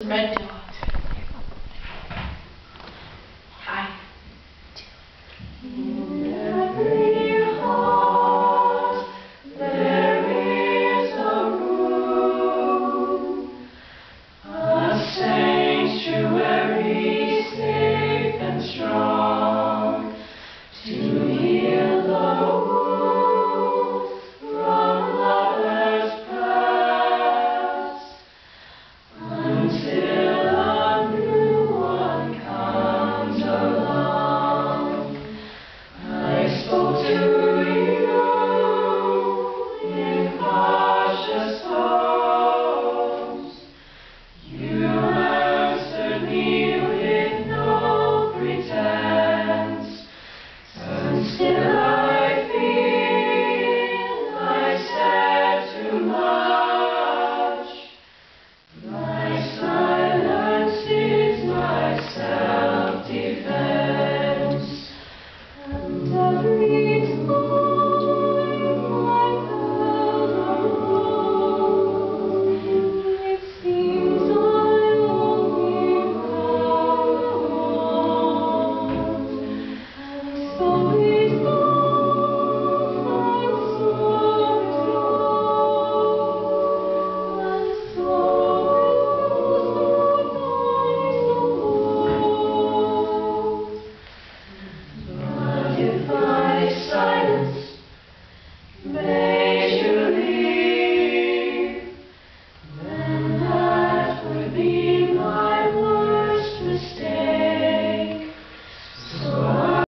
Red